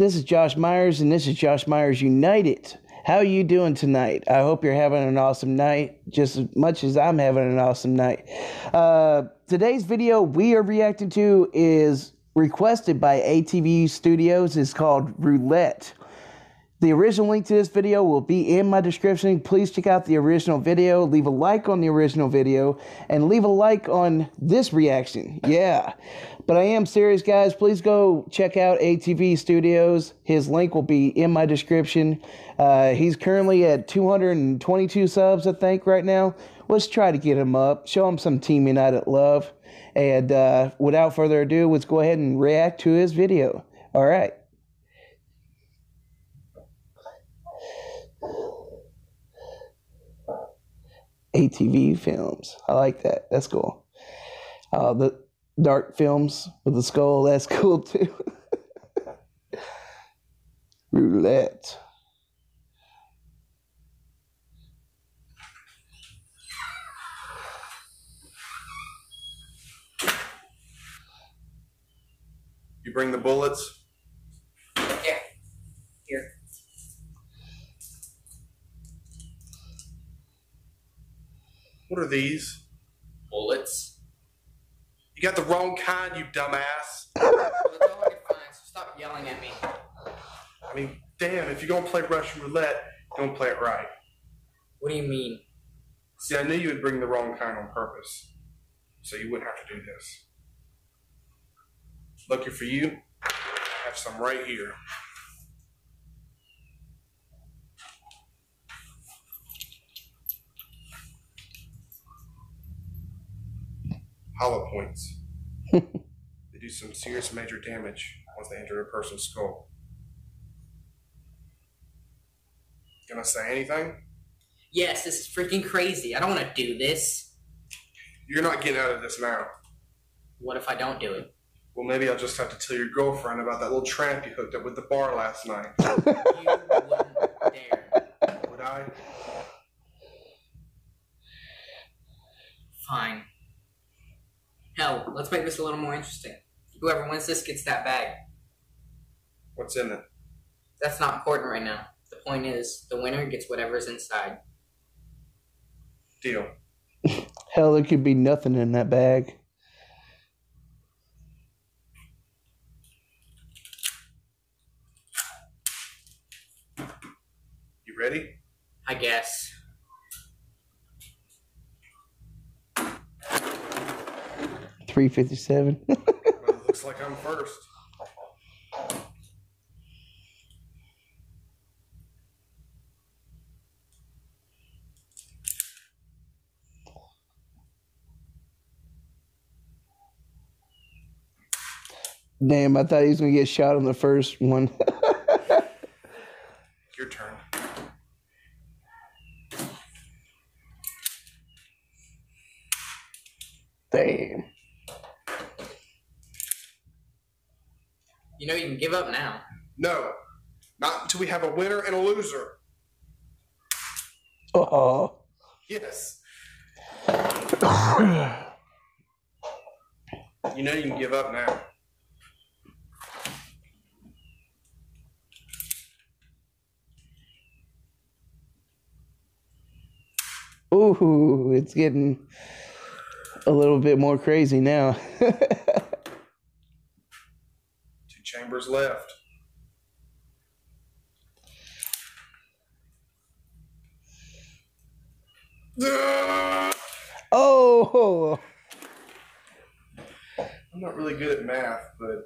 This is Josh Myers, and this is Josh Myers United. How are you doing tonight? I hope you're having an awesome night, just as much as I'm having an awesome night. Uh, today's video we are reacting to is requested by ATV Studios. It's called Roulette. The original link to this video will be in my description. Please check out the original video. Leave a like on the original video and leave a like on this reaction. Yeah. But I am serious, guys. Please go check out ATV Studios. His link will be in my description. Uh, he's currently at 222 subs, I think, right now. Let's try to get him up. Show him some Team United love. And uh, without further ado, let's go ahead and react to his video. All right. ATV films. I like that. That's cool. Uh, the dark films with the skull. That's cool too. Roulette. You bring the bullets. Yeah. Here. What are these? Bullets. You got the wrong kind, you dumbass. Well, that's all I can find, so stop yelling at me. I mean, damn, if you're gonna play Russian roulette, don't play it right. What do you mean? See, I knew you would bring the wrong kind on purpose. So you wouldn't have to do this. Lucky for you, I have some right here. Hollow points. they do some serious major damage once they enter a person's skull. Can I say anything? Yes, this is freaking crazy. I don't want to do this. You're not getting out of this now. What if I don't do it? Well, maybe I'll just have to tell your girlfriend about that little tramp you hooked up with the bar last night. You wouldn't dare. Would I? Fine. Hell, let's make this a little more interesting. Whoever wins this gets that bag. What's in it? That's not important right now. The point is, the winner gets whatever's inside. Deal. Hell, there could be nothing in that bag. You ready? I guess. Three fifty seven. Looks like I'm first. Damn, I thought he was gonna get shot on the first one. Your turn. Damn. You know you can give up now. No. Not until we have a winner and a loser. Uh oh. Yes. You know you can give up now. Ooh, it's getting a little bit more crazy now. Two chambers left. Oh, I'm not really good at math, but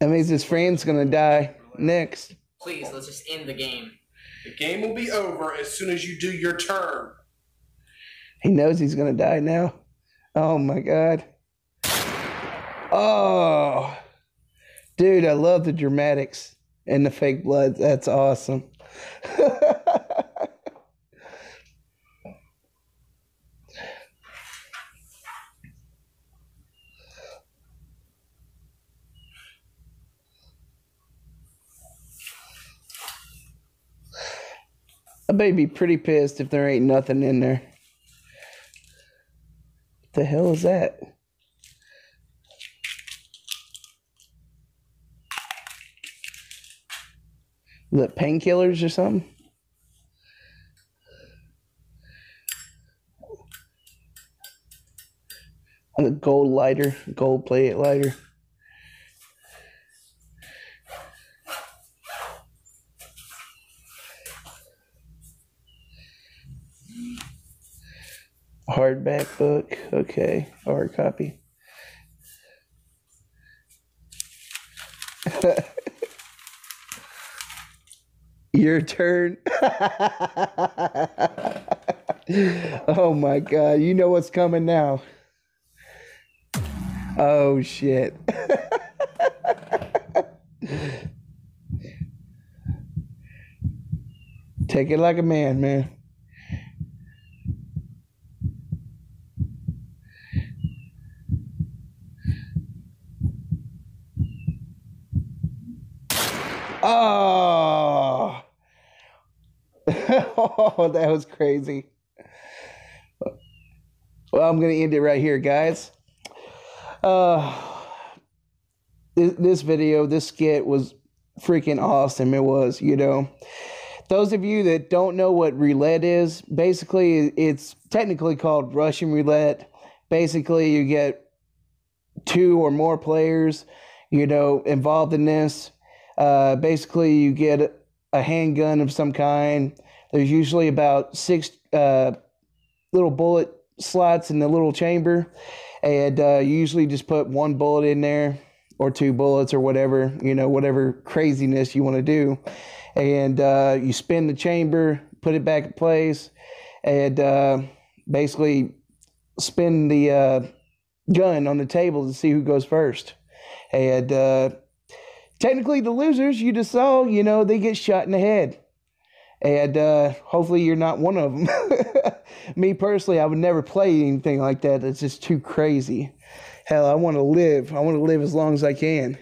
that means his friend's gonna die next. Please, let's just end the game. the game will be over as soon as you do your turn. He knows he's gonna die now. Oh my god. Oh, dude, I love the dramatics and the fake blood. That's awesome. I may be pretty pissed if there ain't nothing in there. What the hell is that? The painkillers or something? And a gold lighter, gold plate lighter. Hardback book, okay, hard copy. Your turn. oh my god, you know what's coming now. Oh shit. Take it like a man, man. Oh. Oh, that was crazy. Well, I'm going to end it right here, guys. Uh, this, video, this skit was freaking awesome. It was, you know. Those of you that don't know what roulette is, basically, it's technically called Russian roulette. Basically, you get two or more players, you know, involved in this. Uh, basically, you get a handgun of some kind. There's usually about six uh, little bullet slots in the little chamber, and uh, you usually just put one bullet in there or two bullets or whatever, you know, whatever craziness you want to do. And uh, you spin the chamber, put it back in place, and uh, basically spin the uh, gun on the table to see who goes first. And uh, technically, the losers you just saw, you know, they get shot in the head. And uh, hopefully, you're not one of them. Me personally, I would never play anything like that. It's just too crazy. Hell, I want to live. I want to live as long as I can.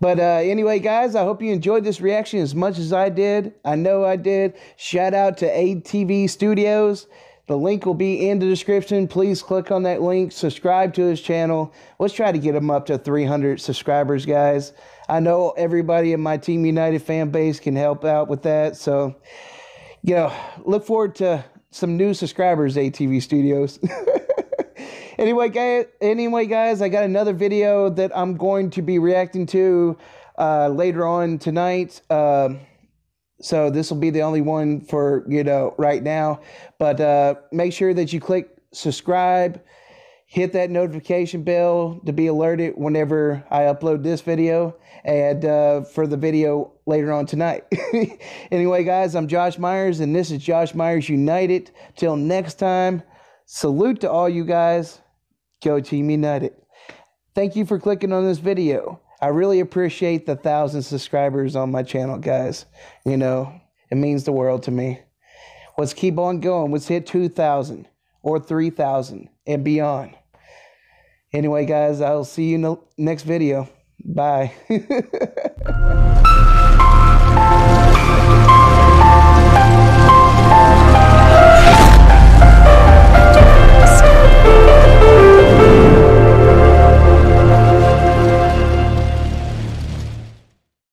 But uh, anyway, guys, I hope you enjoyed this reaction as much as I did. I know I did. Shout out to ATV Studios. The link will be in the description. Please click on that link. Subscribe to his channel. Let's try to get him up to 300 subscribers, guys. I know everybody in my Team United fan base can help out with that. So, you know, look forward to some new subscribers, ATV Studios. anyway, guys, anyway, guys, I got another video that I'm going to be reacting to uh, later on tonight. Um, so this will be the only one for, you know, right now. But uh, make sure that you click subscribe, hit that notification bell to be alerted whenever I upload this video and uh, for the video later on tonight. anyway, guys, I'm Josh Myers, and this is Josh Myers United. Till next time, salute to all you guys. Go Team United. Thank you for clicking on this video. I really appreciate the thousand subscribers on my channel, guys. You know, it means the world to me. Let's keep on going. Let's hit 2,000 or 3,000 and beyond. Anyway, guys, I'll see you in the next video. Bye.